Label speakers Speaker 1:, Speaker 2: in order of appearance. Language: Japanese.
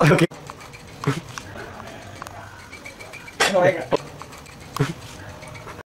Speaker 1: Oke.